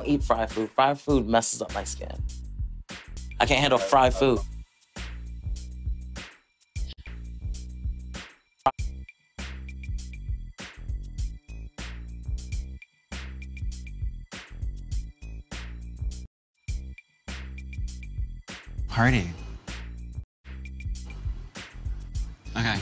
don't eat fried food. Fried food messes up my skin. I can't handle fried food. Party. Okay.